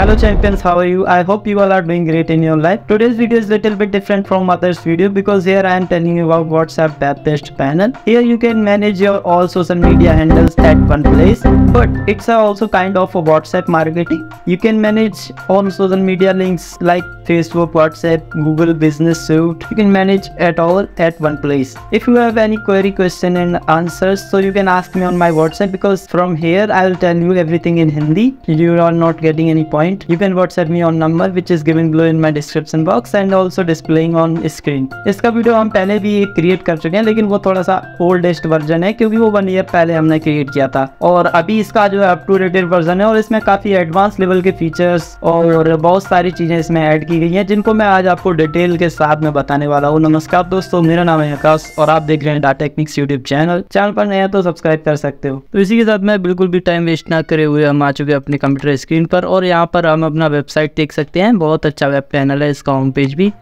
hello champions how are you? I hope you all are doing great in your life. Today's video is little bit different from others video because here i am telling you about whatsapp Baptist panel. Here you can manage your all social media handles at one place but it's also kind of a whatsapp marketing. You can manage all social media links like facebook whatsapp google business suite. You can manage at all at one place. If you have any query question and answers so you can ask me on my whatsapp because from here i will tell you everything in hindi. You are not getting any point. point. You can WhatsApp me on number, which is given below in my description box, and also displaying on screen. इसका video हम पहले भी create कर चुके हैं, लेकिन वो थोड़ा सा ओल्डेस्ट वर्जन है, क्योंकि वो वन ईयर पहले हमने क्रिएट किया था और अभी इसका जो है अप टू डेटेड वर्जन है, और इसमें काफ़ी एडवांस लेवल के फीचर्स और बहुत सारी चीज़ें इसमें ऐड की गई हैं, जिनको मैं आज आपको डिटेल के साथ में बताने वाला हूँ नमस्कार दोस्तों, मेरा नाम है आकाश, और आप देख रहे हैं data technics YouTube channel channel पर नया तो सब्सक्राइब कर सकते हो तो इसी के साथ मैं बिल्कुल भी टाइम वेस्ट ना करे हुए हम आ चुके अपने कंप्यूटर स्क्रीन पर, और यहाँ पर पर हम अपना वेबसाइट देख सकते हैं। बहुत अच्छा वेब पैनल है इसका होम पेज भी।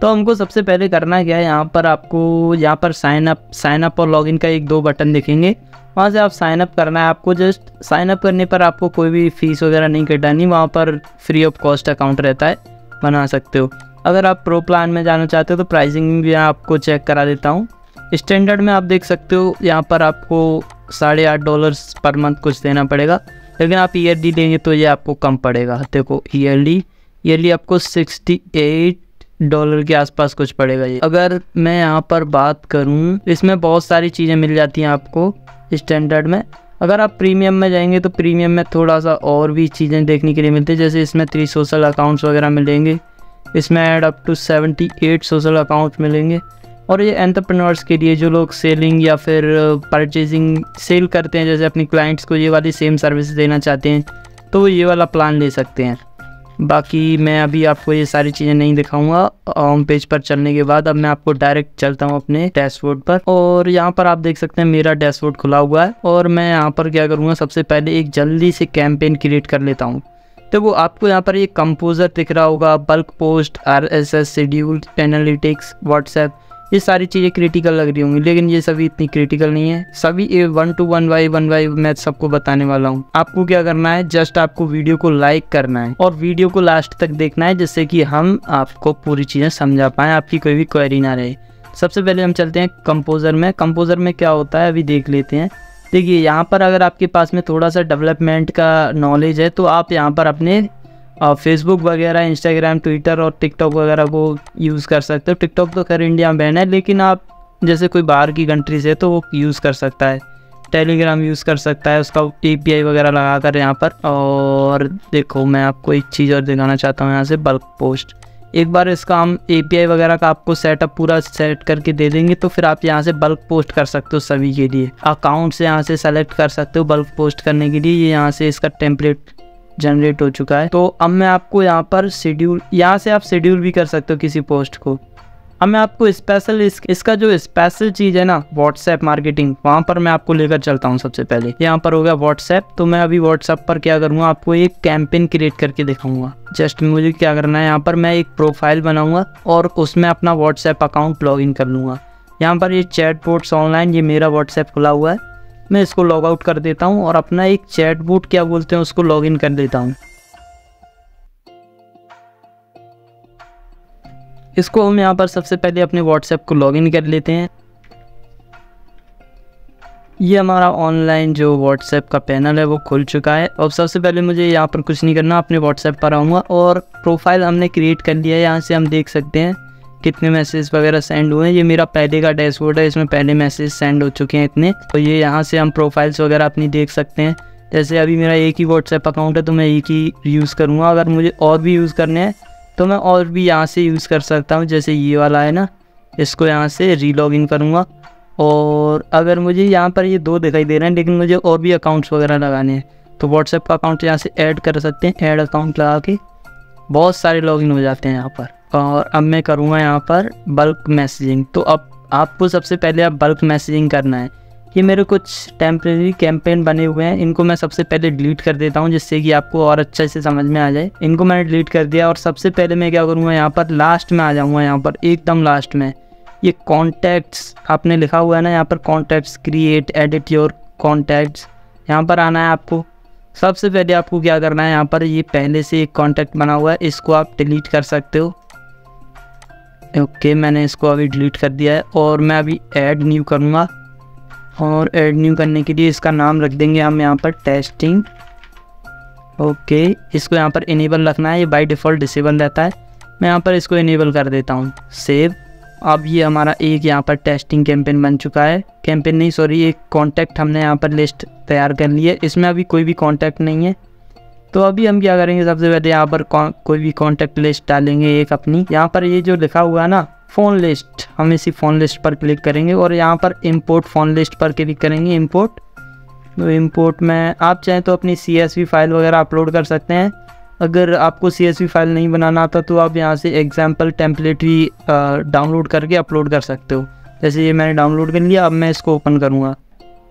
तो हमको सबसे पहले करना क्या है, यहाँ पर आपको, यहाँ पर साइन अप साइन अप और लॉगिन का एक दो बटन दिखेंगे। वहाँ से आप साइन अप करना है आपको। जस्ट साइन अप करने पर आपको कोई भी फ़ीस वगैरह नहीं कटानी वहाँ पर फ्री ऑफ़ कॉस्ट अकाउंट रहता है। बना सकते हो। अगर आप प्रो प्लान में जाना चाहते हो तो प्राइसिंग भी आपको चेक करा देता हूँ। स्टैंडर्ड में आप देख सकते हो, यहाँ पर आपको साढ़े आठ डॉलर्स पर मंथ कुछ देना पड़ेगा। लेकिन आप ईयरली लेंगे तो ये आपको कम पड़ेगा। देखो ईयरली ईयरली आपको सिक्सटी एट डॉलर के आसपास कुछ पड़ेगा ये। अगर मैं यहाँ पर बात करूँ, इसमें बहुत सारी चीज़ें मिल जाती हैं आपको स्टैंडर्ड में। अगर आप प्रीमियम में जाएँगे तो प्रीमियम में थोड़ा सा और भी चीज़ें देखने के लिए मिलती है। जैसे इसमें थ्री सोशल अकाउंट्स वगैरह मिलेंगे, इसमें add up to seventy eight social account मिलेंगे। और ये एंटरप्रेन्योर्स के लिए जो लोग सेलिंग या फिर परचेजिंग सेल करते हैं, जैसे अपने क्लाइंट्स को ये वाली सेम सर्विस देना चाहते हैं तो वो ये वाला प्लान ले सकते हैं। बाकी मैं अभी आपको ये सारी चीज़ें नहीं दिखाऊँगा होम पेज पर चलने के बाद अब मैं आपको डायरेक्ट चलता हूँ अपने डैशबोर्ड पर। और यहाँ पर आप देख सकते हैं मेरा डैशबोर्ड खुला हुआ है, और मैं यहाँ पर क्या करूँगा, सबसे पहले एक जल्दी से कैंपेन क्रिएट कर लेता हूँ। तो वो आपको यहाँ पर एक कंपोज़र दिख रहा होगा bulk post R S S scheduled analytics WhatsApp ये सारी चीज़ें क्रिटिकल लग रही होंगी, लेकिन ये सभी इतनी क्रिटिकल नहीं है। सभी one two one by one by मैं सबको बताने वाला हूँ। आपको क्या करना है? जस्ट आपको वीडियो को लाइक करना है और वीडियो को लास्ट तक देखना है, जिससे कि हम आपको पूरी चीज़ें समझा पाएँ, आपकी कोई भी क्वेरी ना रहे। सबसे पहले हम चलते हैं कंपोज़र में। कंपोज़र में क्या होता है, अभी देख लेते हैं। देखिए, यहाँ पर अगर आपके पास में थोड़ा सा डेवलपमेंट का नॉलेज है तो आप यहाँ पर अपने फेसबुक वगैरह इंस्टाग्राम ट्विटर और टिकटॉक वगैरह को यूज़ कर सकते हो। टिकटॉक तो खैर इंडिया में बैन है, लेकिन आप जैसे कोई बाहर की कंट्री से तो वो यूज़ कर सकता है। टेलीग्राम यूज़ कर सकता है, उसका API वगैरह लगा कर यहाँ पर। और देखो, मैं आपको एक चीज़ और दिखाना चाहता हूँ यहाँ से बल्क पोस्ट एक बार इसका हम API वगैरह का आपको सेटअप पूरा सेट करके दे देंगे तो फिर आप यहाँ से बल्क पोस्ट कर सकते हो सभी के लिए। अकाउंट से यहाँ से सेलेक्ट कर सकते हो बल्क पोस्ट करने के लिए। ये यहाँ से इसका टेम्पलेट जनरेट हो चुका है। तो अब मैं आपको यहाँ पर शेड्यूल यहाँ से आप शेड्यूल भी कर सकते हो किसी पोस्ट को। अब मैं आपको स्पेशल इस, इसका जो स्पेशल चीज़ है ना व्हाट्सएप मार्केटिंग वहाँ पर मैं आपको लेकर चलता हूँ सबसे पहले। यहाँ पर होगा व्हाट्सएप तो मैं अभी व्हाट्सएप पर क्या करूँगा आपको एक कैंपेन क्रिएट करके दिखाऊँगा। जस्ट मुझे क्या करना है यहाँ पर मैं एक प्रोफ़ाइल बनाऊँगा और उसमें अपना व्हाट्सएप अकाउंट लॉग कर लूँगा। यहाँ पर ये चैट बोट्स ऑनलाइन ये मेरा व्हाट्सएप खुला हुआ है। मैं इसको लॉग आउट कर देता हूँ और अपना एक चैट बूट क्या बोलते हैं उसको लॉग इन कर देता हूँ। इसको हम यहाँ पर सबसे पहले अपने व्हाट्सएप को लॉग इन कर लेते हैं। ये हमारा ऑनलाइन जो व्हाट्सएप का पैनल है, वो खुल चुका है। अब सबसे पहले मुझे यहाँ पर कुछ नहीं करना, अपने व्हाट्सएप पर आऊँगा और प्रोफ़ाइल हमने क्रिएट कर लिया है। यहाँ से हम देख सकते हैं। कितने मैसेज वगैरह सेंड हुए हैं। ये मेरा पहले का डैशबोर्ड है, इसमें पहले मैसेज सेंड हो चुके हैं इतने। तो ये यहाँ से हम प्रोफाइल्स वगैरह अपनी देख सकते हैं। जैसे अभी मेरा एक ही व्हाट्सएप अकाउंट है तो मैं एक ही यूज़ करूँगा। अगर मुझे और भी यूज़ करने हैं तो मैं और भी यहाँ से यूज़ कर सकता हूँ। जैसे ये वाला है ना, इसको यहाँ से रीलॉग इन करूँगा। और अगर मुझे यहाँ पर ये दो दिखाई दे रहे हैं, लेकिन मुझे और भी अकाउंट्स वगैरह लगाने हैं तो व्हाट्सएप का अकाउंट यहाँ से ऐड कर सकते हैं। ऐड अकाउंट लगा के बहुत सारे लॉगिन हो जाते हैं यहाँ पर। और अब मैं करूँगा यहाँ पर बल्क मैसेजिंग तो अब आपको सबसे पहले आप बल्क मैसेजिंग करना है। ये मेरे कुछ टेम्प्रेरी कैंपेन बने हुए हैं। इनको मैं सबसे पहले डिलीट कर देता हूँ जिससे कि आपको और अच्छे से समझ में आ जाए। इनको मैंने डिलीट कर दिया और सबसे पहले मैं क्या करूँगा, यहाँ पर लास्ट में आ जाऊँगा, यहाँ पर एकदम लास्ट में। ये कॉन्टैक्ट्स आपने लिखा हुआ है ना, यहाँ पर contacts create edit your contacts यहाँ पर आना है आपको। सबसे पहले आपको क्या करना है, यहाँ पर ये पहले से एक कॉन्टैक्ट बना हुआ है, इसको आप डिलीट कर सकते हो। ओके, मैंने इसको अभी डिलीट कर दिया है और मैं अभी ऐड न्यू करूँगा। और ऐड न्यू करने के लिए इसका नाम रख देंगे हम यहाँ पर टेस्टिंग ओके, इसको यहाँ पर इनेबल रखना है, ये बाय डिफ़ॉल्ट डिसेबल रहता है। मैं यहाँ पर इसको इनेबल कर देता हूँ। सेव अब ये हमारा एक यहाँ पर टेस्टिंग कैंपेन बन चुका है। कैंपेन नहीं सॉरी एक कॉन्टैक्ट हमने यहाँ पर लिस्ट तैयार कर ली है। इसमें अभी कोई भी कॉन्टैक्ट नहीं है। तो अभी हम क्या करेंगे, सबसे पहले यहाँ पर कोई भी कॉन्टैक्ट लिस्ट डालेंगे, एक अपनी। यहाँ पर ये जो लिखा हुआ है ना फ़ोन लिस्ट हम इसी फ़ोन लिस्ट पर क्लिक करेंगे और यहाँ पर इम्पोर्ट फ़ोन लिस्ट पर क्लिक करेंगे इम्पोर्ट तो इम्पोर्ट में आप चाहें तो अपनी सी फ़ाइल वगैरह अपलोड कर सकते हैं। अगर आपको सीएसवी फ़ाइल नहीं बनाना आता तो आप यहाँ से एग्ज़ाम्पल टेम्पलेट भी डाउनलोड करके अपलोड कर सकते हो। जैसे ये मैंने डाउनलोड कर लिया, अब मैं इसको ओपन करूँगा।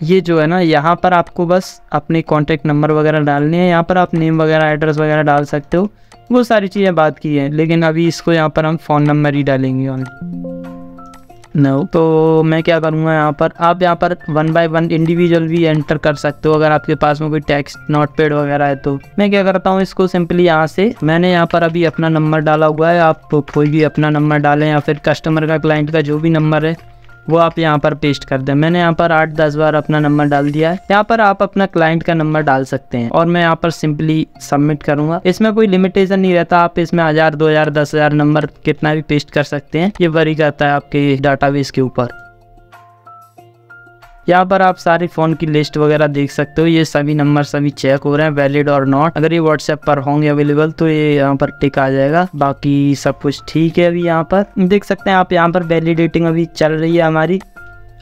ये जो है ना, यहाँ पर आपको बस अपने कॉन्टैक्ट नंबर वगैरह डालने हैं। यहाँ पर आप नेम वगैरह एड्रेस वगैरह डाल सकते हो। वो सारी चीज़ें बात की हैं, लेकिन अभी इसको यहाँ पर हम फ़ोन नंबर ही डालेंगे ऑनली नो तो मैं क्या करूँगा यहाँ पर? आप यहाँ पर वन बाय वन इंडिविजुअल भी एंटर कर सकते हो, अगर आपके पास में कोई टैक्स नोट पेड वगैरह है तो। मैं क्या करता हूँ, इसको सिंपली यहाँ से, मैंने यहाँ पर अभी अपना नंबर डाला हुआ है। आप कोई भी अपना नंबर डालें या फिर कस्टमर का क्लाइंट का जो भी नंबर है वो आप यहाँ पर पेस्ट कर दें। मैंने यहाँ पर आठ दस बार अपना नंबर डाल दिया है। यहाँ पर आप अपना क्लाइंट का नंबर डाल सकते हैं। और मैं यहाँ पर सिंपली सबमिट करूँगा। इसमें कोई लिमिटेशन नहीं रहता। आप इसमें हज़ार, दो हज़ार, दस हज़ार नंबर कितना भी पेस्ट कर सकते हैं। ये वरी करता है आपके डाटाबेस के ऊपर। यहाँ पर आप सारे फ़ोन की लिस्ट वगैरह देख सकते हो। ये सभी नंबर सभी चेक हो रहे हैं वैलिड और नॉट अगर ये व्हाट्सएप पर होंगे अवेलेबल तो ये यहाँ पर टिक आ जाएगा। बाकी सब कुछ ठीक है अभी यहाँ पर। देख सकते हैं आप यहाँ पर वैलिडेटिंग अभी चल रही है हमारी।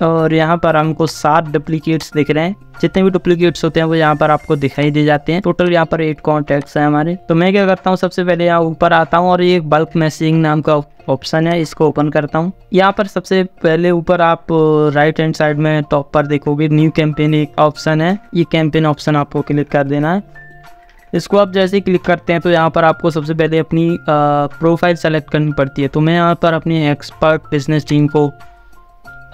और यहाँ पर हमको सात डुप्लीकेट्स दिख रहे हैं। जितने भी डुप्लीकेट्स होते हैं, वो यहाँ पर आपको दिखाई दे जाते हैं। टोटल यहाँ पर एट कॉन्टैक्ट्स हैं हमारे। तो मैं क्या करता हूँ, सबसे पहले यहाँ ऊपर आता हूँ और ये बल्क मैसेजिंग नाम का ऑप्शन है, इसको ओपन करता हूँ। यहाँ पर सबसे पहले ऊपर आप राइट हैंड साइड में टॉप पर देखोगे न्यू कैंपेन एक ऑप्शन है। ये कैंपेन ऑप्शन आपको क्लिक कर देना है। इसको आप जैसे ही क्लिक करते हैं तो यहाँ पर आपको सबसे पहले अपनी प्रोफ़ाइल सेलेक्ट करनी पड़ती है। तो मैं यहाँ पर अपनी एक्सपर्ट बिज़नेस टीम को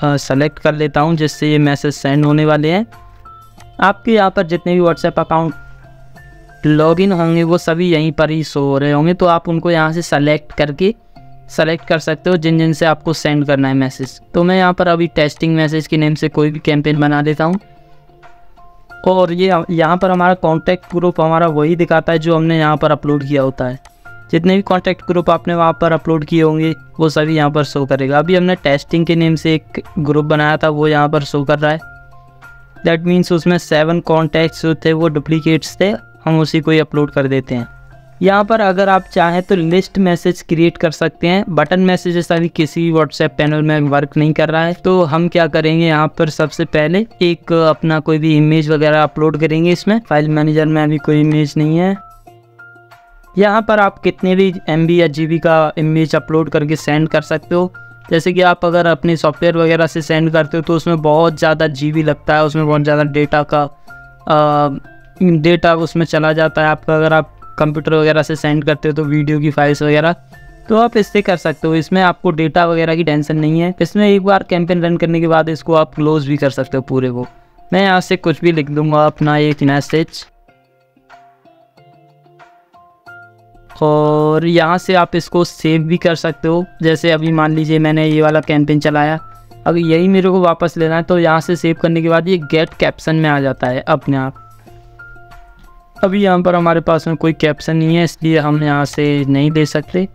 सेलेक्ट कर लेता हूँ, जिससे ये मैसेज सेंड होने वाले हैं। आपके यहाँ पर जितने भी व्हाट्सएप अकाउंट लॉगिन होंगे, वो सभी यहीं पर ही शो हो रहे होंगे। तो आप उनको यहाँ से सेलेक्ट करके सेलेक्ट कर सकते हो जिन जिन से आपको सेंड करना है मैसेज तो मैं यहाँ पर अभी टेस्टिंग मैसेज के नेम से कोई भी कैंपेन बना देता हूँ। और ये यहाँ पर हमारा कॉन्टैक्ट ग्रुप हमारा वही दिखाता है, जो हमने यहाँ पर अपलोड किया होता है। जितने भी कॉन्टैक्ट ग्रुप आपने वहाँ पर अपलोड किए होंगे, वो सभी यहाँ पर शो करेगा। अभी हमने टेस्टिंग के नेम से एक ग्रुप बनाया था, वो यहाँ पर शो कर रहा है। दैट मीन्स उसमें सेवन कॉन्टैक्ट्स जो थे, वो डुप्लीकेट्स थे, हम उसी को ही अपलोड कर देते हैं। यहाँ पर अगर आप चाहें तो लिस्ट मैसेज क्रिएट कर सकते हैं। बटन मैसेजेस अभी किसी भी व्हाट्सएप पैनल में वर्क नहीं कर रहा है। तो हम क्या करेंगे, यहाँ पर सबसे पहले एक अपना कोई भी इमेज वगैरह अपलोड करेंगे इसमें। फ़ाइल मैनेजर में अभी कोई इमेज नहीं है। यहाँ पर आप कितने भी एमबी या जीबी का इमेज अपलोड करके सेंड कर सकते हो। जैसे कि आप अगर अपने सॉफ्टवेयर वगैरह से सेंड करते हो तो उसमें बहुत ज़्यादा जीबी लगता है, उसमें बहुत ज़्यादा डेटा का डेटा उसमें चला जाता है। आपका अगर आप कंप्यूटर वगैरह से सेंड करते हो तो वीडियो की फाइल्स वगैरह तो आप इससे कर सकते हो। इसमें आपको डेटा वगैरह की टेंशन नहीं है। इसमें एक बार कैंपेन रन करने के बाद इसको आप क्लोज भी कर सकते हो पूरे को। मैं यहाँ से कुछ भी लिख दूँगा अपना एक मैसेज और यहाँ से आप इसको सेव भी कर सकते हो। जैसे अभी मान लीजिए मैंने ये वाला कैंपेन चलाया। अगर यही मेरे को वापस लेना है तो यहाँ से सेव करने के बाद ये गेट कैप्शन में आ जाता है अपने आप। अभी यहाँ पर हमारे पास में कोई कैप्शन नहीं है, इसलिए हम यहाँ से नहीं दे सकते।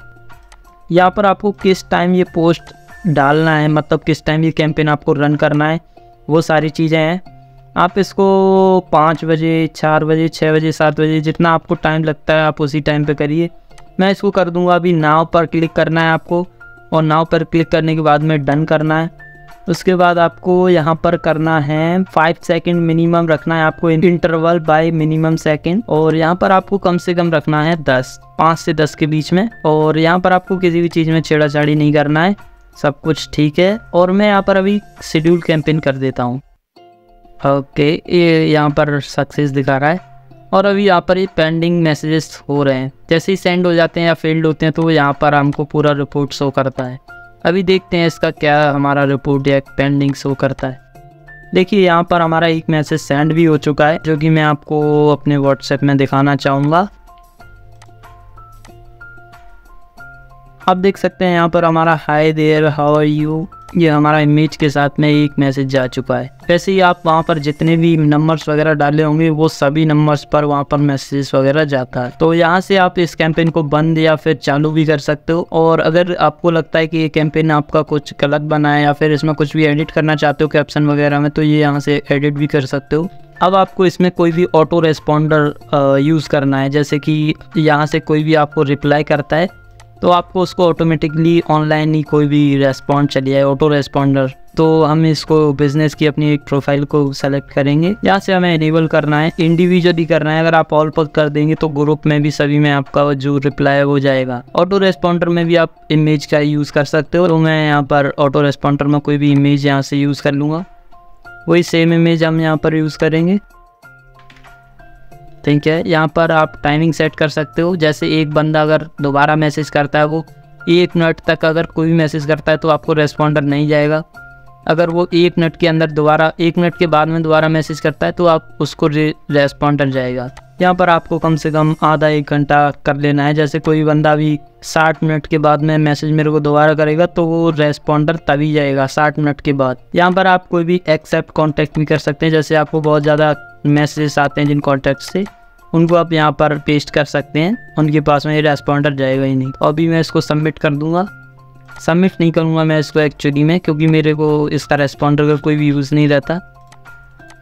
यहाँ पर आपको किस टाइम ये पोस्ट डालना है मतलब किस टाइम ये कैंपेन आपको रन करना है, वो सारी चीज़ें हैं। आप इसको पाँच बजे, चार बजे छः बजे, सात बजे, जितना आपको टाइम लगता है, आप उसी टाइम पे करिए। मैं इसको कर दूँगा, अभी नाव पर क्लिक करना है आपको, और नाव पर क्लिक करने के बाद में डन करना है। उसके बाद आपको यहाँ पर करना है फाइव सेकंड मिनिमम रखना है आपको इंटरवल बाय मिनिमम सेकंड और यहाँ पर आपको कम से कम रखना है दस, पाँच से दस के बीच में, और यहाँ पर आपको किसी भी चीज़ में छेड़ाछाड़ी नहीं करना है, सब कुछ ठीक है। और मैं यहाँ पर अभी शेड्यूल कैंपेन कर देता हूँ। ओके, ये यहाँ पर सक्सेस दिखा रहा है। और अभी यहाँ पर ये पेंडिंग मैसेजेस हो रहे हैं। जैसे ही सेंड हो जाते हैं या फेल्ड होते हैं तो यहाँ पर हमको पूरा रिपोर्ट शो करता है। अभी देखते हैं इसका क्या हमारा रिपोर्ट या पेंडिंग शो करता है। देखिए, यहाँ पर हमारा एक मैसेज सेंड भी हो चुका है, जो कि मैं आपको अपने व्हाट्सएप में दिखाना चाहूँगा। आप देख सकते हैं यहाँ पर हमारा hi there how are you ये हमारा इमेज के साथ में एक मैसेज जा चुका है। वैसे ही आप वहाँ पर जितने भी नंबर्स वगैरह डाले होंगे, वो सभी नंबर्स पर वहाँ पर मैसेज वगैरह जाता है। तो यहाँ से आप इस कैंपेन को बंद या फिर चालू भी कर सकते हो और अगर आपको लगता है कि ये कैंपेन आपका कुछ गलत बना है या फिर इसमें कुछ भी एडिट करना चाहते हो कैप्शन वगैरह में तो ये यहाँ से एडिट भी कर सकते हो। अब आपको इसमें कोई भी ऑटो रेस्पॉन्डर यूज़ करना है। जैसे कि यहाँ से कोई भी आपको रिप्लाई करता है तो आपको उसको ऑटोमेटिकली ऑनलाइन ही कोई भी रेस्पॉन्ड चली जाए ऑटो रेस्पॉन्डर तो हम इसको बिज़नेस की अपनी एक प्रोफ़ाइल को सेलेक्ट करेंगे। यहाँ से हमें इनेबल करना है। इंडिविजुअली करना है। अगर आप ऑल पर कर देंगे तो ग्रुप में भी सभी में आपका जो रिप्लाई हो जाएगा। ऑटो रेस्पॉन्डर में भी आप इमेज का यूज़ कर सकते हो। तो मैं यहाँ पर ऑटो रेस्पॉन्डर में कोई भी इमेज यहाँ से यूज़ कर लूँगा। वही सेम इमेज हम यहाँ पर यूज़ करेंगे। ठीक है यहाँ पर आप टाइमिंग सेट कर सकते हो। जैसे एक बंदा अगर दोबारा मैसेज करता है वो एक मिनट तक अगर कोई भी मैसेज करता है तो आपको रेस्पॉन्डर नहीं जाएगा। अगर वो एक मिनट के अंदर दोबारा एक मिनट के बाद में दोबारा मैसेज करता है तो आप उसको रे, रेस्पॉन्डर जाएगा। यहाँ पर आपको कम से कम आधा एक घंटा कर लेना है। जैसे कोई बंदा भी साठ मिनट के बाद में मैसेज मेरे को दोबारा करेगा तो वो रेस्पॉन्डर तभी जाएगा साठ मिनट के बाद। यहाँ पर आप कोई भी एक्सेप्ट कॉन्टेक्ट भी कर सकते हैं। जैसे आपको बहुत ज़्यादा मैसेजेस आते हैं जिन कॉन्टैक्ट से, उनको आप यहाँ पर पेस्ट कर सकते हैं। उनके पास में ये रेस्पॉन्डर जाएगा ही नहीं। अभी मैं इसको सबमिट कर दूँगा। सबमिट नहीं करूँगा मैं इसको एक्चुअली में, क्योंकि मेरे को इसका रेस्पॉन्डर का कोई भी यूज़ नहीं रहता।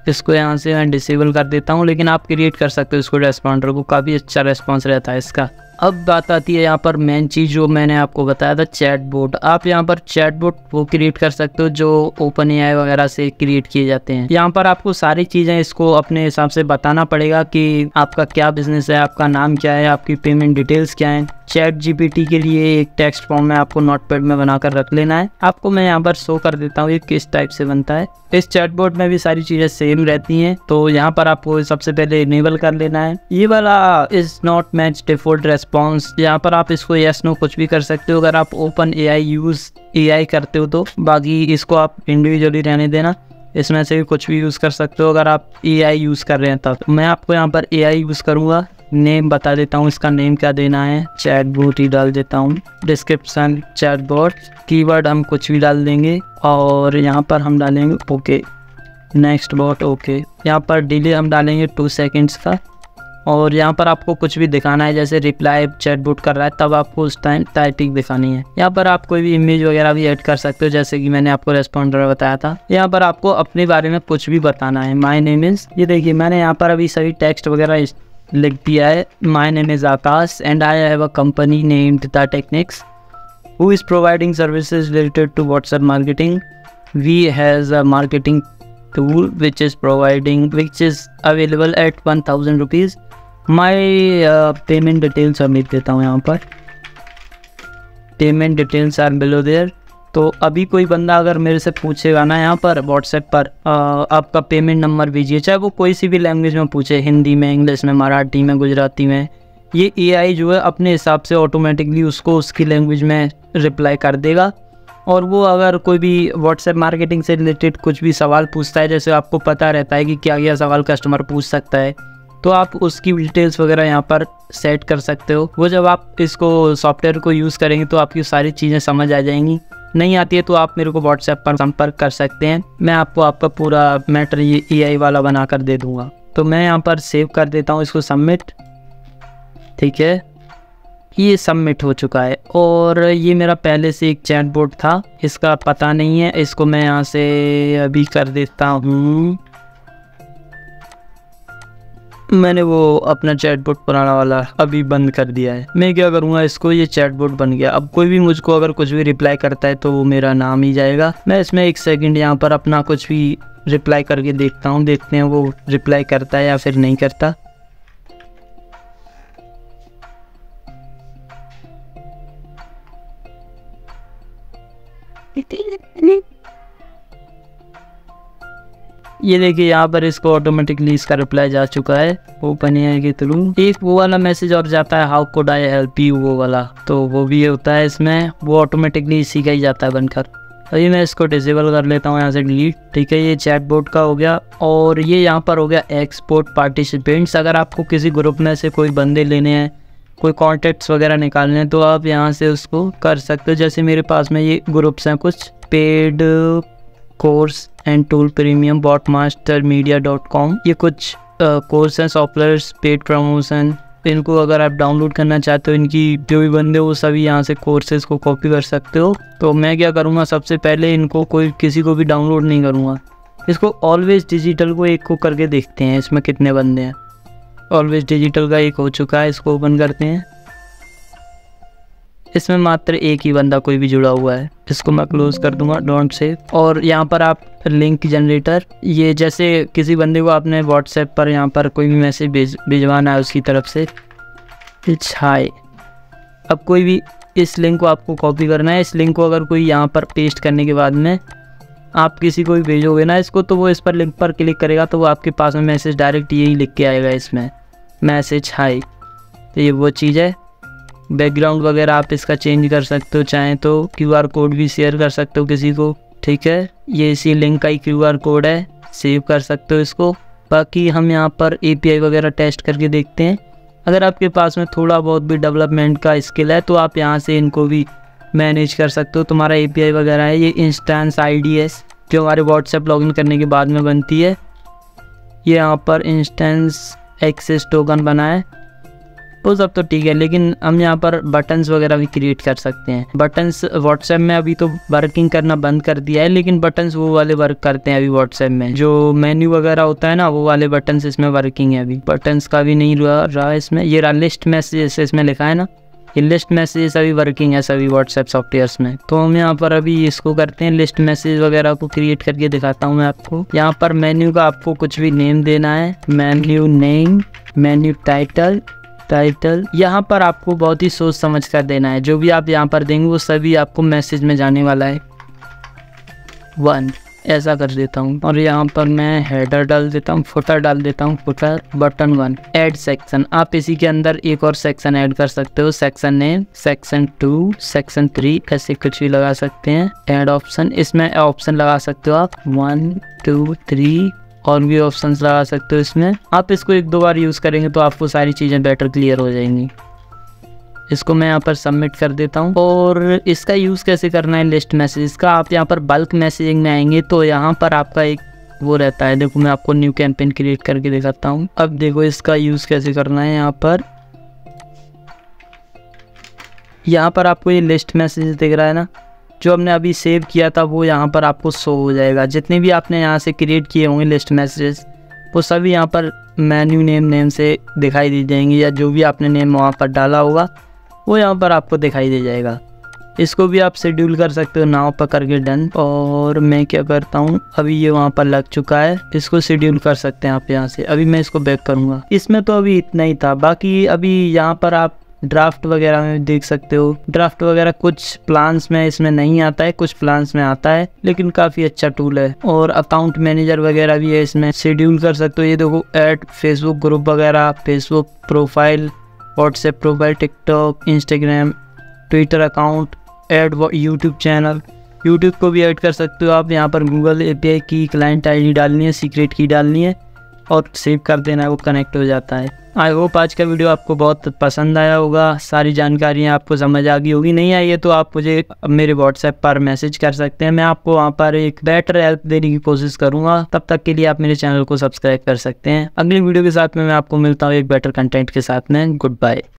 इसको यहाँ से मैं डिसेबल कर देता हूँ, लेकिन आप क्रिएट कर सकते हो इसको रेस्पॉन्डर को। काफ़ी अच्छा रेस्पॉन्स रहता है इसका। अब बात आती है यहाँ पर मेन चीज़ जो मैंने आपको बताया था चैट बोर्ड आप यहाँ पर चैट बोर्ड वो क्रिएट कर सकते हो जो ओपन एआई वगैरह से क्रिएट किए जाते हैं। यहाँ पर आपको सारी चीज़ें इसको अपने हिसाब से बताना पड़ेगा कि आपका क्या बिज़नेस है, आपका नाम क्या है, आपकी पेमेंट डिटेल्स क्या है। चैट जीपीटी के लिए एक टेक्स्ट फॉर्म में आपको नोटपैड में बनाकर रख लेना है। आपको मैं यहाँ पर शो कर देता हूँ ये किस टाइप से बनता है। इस चैट बोर्ड में भी सारी चीज़ें सेम रहती हैं तो यहाँ पर आपको सबसे पहले इनेबल कर लेना है। ये वाला is not match default response यहाँ पर आप इसको यस नो कुछ भी कर सकते हो। अगर आप ओपन ए आई यूज़ ए आई करते हो तो बाकी इसको आप इंडिविजुअली रहने देना। इसमें से भी कुछ भी यूज़ कर सकते हो, अगर आप ए आई यूज़ कर रहे हैं तब। मैं आपको यहाँ पर ए आई यूज़ करूँगा। नेम बता देता हूँ, इसका नेम क्या देना है। चैट बोट ही डाल देता हूँ। डिस्क्रिप्शन चैट बोट कीवर्ड हम कुछ भी डाल देंगे, और यहाँ पर हम डालेंगे ओके नेक्स्ट बॉट ओके यहाँ पर डिले हम डालेंगे टू सेकेंड्स का। और यहाँ पर आपको कुछ भी दिखाना है, जैसे रिप्लाई चैट बुट कर रहा है, तब आपको उस टाइम टाइटिंग दिखानी है। यहाँ पर आप कोई भी इमेज वगैरह भी ऐड कर सकते हो, जैसे कि मैंने आपको रेस्पॉन्डर बताया था। यहाँ पर आपको अपने बारे में कुछ भी बताना है। माई नेम इज़ ये देखिए, मैंने यहाँ पर अभी सभी टेक्स्ट वगैरह लिख दिया है। My name is Akash and I have a company named the technics who is providing services related to WhatsApp marketing we has a marketing tool which is providing which is available at 1000 rupees. My payment details अब लिख देता हूँ यहाँ पर payment details are below there तो अभी कोई बंदा अगर मेरे से पूछेगा ना यहाँ पर व्हाट्सएप पर आ, आपका पेमेंट नंबर भेजिए चाहे वो कोई सी भी लैंग्वेज में पूछे हिंदी में इंग्लिश में मराठी में गुजराती में ये एआई जो है अपने हिसाब से ऑटोमेटिकली उसको उसकी लैंग्वेज में रिप्लाई कर देगा। और वो अगर कोई भी व्हाट्सएप मार्केटिंग से रिलेटेड कुछ भी सवाल पूछता है, जैसे आपको पता रहता है कि क्या क्या सवाल कस्टमर पूछ सकता है तो आप उसकी डिटेल्स वगैरह यहाँ पर सेट कर सकते हो। वो जब आप इसको सॉफ्टवेयर को यूज़ करेंगे तो आपकी सारी चीज़ें समझ आ जाएँगी। नहीं आती है तो आप मेरे को व्हाट्सएप पर संपर्क कर सकते हैं। मैं आपको आपका पूरा मैटर ई वाला बना कर दे दूँगा। तो मैं यहाँ पर सेव कर देता हूँ इसको सबमिट ठीक है? ये सबमिट हो चुका है। और ये मेरा पहले से एक चैट बोर्ड था। इसका पता नहीं है। इसको मैं यहाँ से अभी कर देता हूँ। मैंने वो अपना चैटबोट पुराना वाला अभी बंद कर दिया है। मैं क्या करूँगा? इसको ये चैटबोट बन गया। अब कोई भी मुझको अगर कुछ भी रिप्लाई करता है तो वो मेरा नाम ही जाएगा। मैं इसमें एक सेकंड यहाँ पर अपना कुछ भी रिप्लाई करके देखता हूँ। देखते हैं वो रिप्लाई करता है या फिर नहीं करता। ये देखिए, यहाँ पर इसको ऑटोमेटिकली इसका रिप्लाई जा चुका है। ओपन ए के थ्रू एक वो वाला मैसेज और जाता है how could I help you वो वाला। तो वो भी होता है इसमें। वो ऑटोमेटिकली इसी का ही जाता है बनकर। अभी मैं इसको डिसेबल कर लेता हूँ यहाँ से डिलीट ठीक है, ये चैट बोर्ड का हो गया। और ये यहाँ पर हो गया एक्सपोर्ट पार्टिसिपेंट्स अगर आपको किसी ग्रुप में से कोई बंदे लेने हैं कोई कॉन्टेक्ट्स वगैरह निकालने हैं तो आप यहाँ से उसको कर सकते हो। जैसे मेरे पास में ये ग्रुप्स हैं कुछ paid course and tool premium bot master media dot com ये कुछ कोर्स हैं सॉफ्टवेयर पेड प्रमोशन इनको अगर आप डाउनलोड करना चाहते हो, इनकी जो भी बंदे वो सभी यहाँ से कोर्सेज को कॉपी कर सकते हो। तो मैं क्या करूँगा, सबसे पहले इनको कोई किसी को भी डाउनलोड नहीं करूँगा। इसको ऑलवेज डिजिटल को एक को करके देखते हैं, इसमें कितने बंदे हैं। ऑलवेज डिजिटल का एक हो चुका है, इसको ओपन करते हैं। इसमें मात्र एक ही बंदा कोई भी जुड़ा हुआ है, इसको मैं क्लोज कर दूँगा डोंट सेव और यहाँ पर आप लिंक जनरेटर ये जैसे किसी बंदे को आपने व्हाट्सएप पर यहाँ पर कोई भी मैसेज भेज, भिजवाना है उसकी तरफ़ से इट्स हाई अब कोई भी इस लिंक को आपको कॉपी करना है, इस लिंक को अगर कोई यहाँ पर पेस्ट करने के बाद में आप किसी को भी भेजोगे ना इसको तो वो इस पर लिंक पर क्लिक करेगा तो वो आपके पास में मैसेज डायरेक्ट यही लिख के आएगा इसमें। मैसेज हाई तो ये वो चीज़ है। बैकग्राउंड वगैरह आप इसका चेंज कर सकते हो, चाहें तो क्यूआर कोड भी शेयर कर सकते हो किसी को। ठीक है? ये इसी लिंक का ही क्यूआर कोड है। सेव कर सकते हो इसको। बाकी हम यहाँ पर एपीआई वगैरह टेस्ट करके देखते हैं। अगर आपके पास में थोड़ा बहुत भी डेवलपमेंट का स्किल है तो आप यहाँ से इनको भी मैनेज कर सकते हो। तुम्हारा एपीआई वगैरह है, ये इंस्टेंस आई जो हमारे व्हाट्सएप लॉगिन करने के बाद में बनती है। ये यहाँ पर इंस्टेंस एक्सेस टोकन बना है। वो सब तो ठीक है, लेकिन हम यहाँ पर बटन्स वगैरह भी क्रिएट कर सकते हैं। बटन्स व्हाट्सएप में अभी तो वर्किंग करना बंद कर दिया है, लेकिन बटन्स वो वाले वर्क करते हैं अभी व्हाट्सएप में। जो मेन्यू वगैरह होता है ना, वो वाले बटन्स इसमें वर्किंग है अभी। बटन्स का भी नहीं रहा इसमें। ये रहा लिस्ट मैसेज इसमें लिखा है ना। ये लिस्ट मैसेज अभी वर्किंग है सभी व्हाट्सएप सॉफ्टवेयर में। तो हम यहाँ पर अभी इसको करते हैं लिस्ट मैसेज वगैरह को क्रिएट करके दिखाता हूँ मैं आपको। यहाँ पर मेन्यू का आपको कुछ भी नेम देना है। Menu name menu title title यहाँ पर आपको बहुत ही सोच समझ कर देना है। जो भी आप यहाँ पर देंगे वो सभी आपको मैसेज में जाने वाला है। वन ऐसा कर देता हूँ। और यहाँ पर मैं हेडर डाल देता हूँ फुटर डाल देता हूँ footer button one add section आप इसी के अंदर एक और सेक्शन ऐड कर सकते हो। Section name section two section three ऐसे कुछ भी लगा सकते हैं। एड ऑप्शन इसमें ऑप्शन लगा सकते हो आप। वन टू थ्री और भी ऑप्शन लगा सकते हो इसमें। आप इसको एक दो बार यूज़ करेंगे तो आपको सारी चीज़ें बेटर क्लियर हो जाएँगी। इसको मैं यहाँ पर सबमिट कर देता हूँ। और इसका यूज़ कैसे करना है लिस्ट मैसेज का? आप यहाँ पर बल्क मैसेजिंग में आएँगे तो यहाँ पर आपका एक वो रहता है। देखो मैं आपको न्यू कैंपेन क्रिएट करके दिखाता हूँ। अब देखो इसका यूज़ कैसे करना है यहाँ पर। यहाँ पर आपको ये लिस्ट मैसेज दिख रहा है ना? जो हमने अभी सेव किया था, वो यहाँ पर आपको शो हो जाएगा। जितने भी आपने यहाँ से क्रिएट किए होंगे लिस्ट मैसेजेस वो सभी यहाँ पर मेन्यू नेम नेम से दिखाई दी जाएँगे या जो भी आपने नेम वहाँ पर डाला होगा। वो यहाँ पर आपको दिखाई दे जाएगा। इसको भी आप शेड्यूल कर सकते हो नाव पकड़ के डन। और मैं क्या करता हूँ, अभी ये वहाँ पर लग चुका है। इसको शेड्यूल कर सकते हैं आप यहाँ से। अभी मैं इसको बैक करूँगा। इसमें तो अभी इतना ही था। बाकी अभी यहाँ पर आप ड्राफ्ट वगैरह में देख सकते हो। ड्राफ्ट वगैरह कुछ प्लान्स में इसमें नहीं आता है, कुछ प्लान्स में आता है, लेकिन काफ़ी अच्छा टूल है। और अकाउंट मैनेजर वगैरह भी है इसमें। शेड्यूल कर सकते हो। ये देखो, ऐड फेसबुक ग्रुप वगैरह, Facebook profile WhatsApp profile TikTok Instagram Twitter account add YouTube channel YouTube को भी ऐड कर सकते हो आप। यहाँ पर गूगल एपीआई की क्लाइंट आईडी डालनी है सीक्रेट की डालनी है। और सेव कर देना है वो कनेक्ट हो जाता है। आई होप आज का वीडियो आपको बहुत पसंद आया होगा। सारी जानकारियाँ आपको समझ आ गई होगी। नहीं आई है तो आप मुझे मेरे व्हाट्सएप पर मैसेज कर सकते हैं। मैं आपको वहाँ पर एक बेटर हेल्प देने की कोशिश करूँगा। तब तक के लिए आप मेरे चैनल को सब्सक्राइब कर सकते हैं। अगली वीडियो के साथ में मैं आपको मिलता हूँ एक बेटर कंटेंट के साथ में। Good bye